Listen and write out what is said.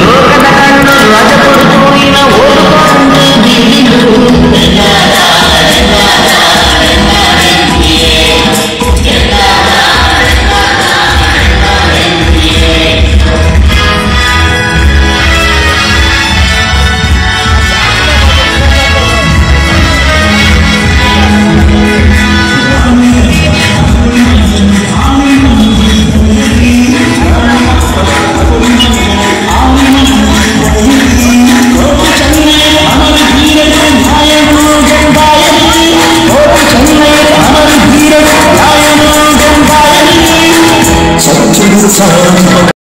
లోకన కన్ను రాజపడుతోయిన ఓడుకోరండు దిల్లిలు sun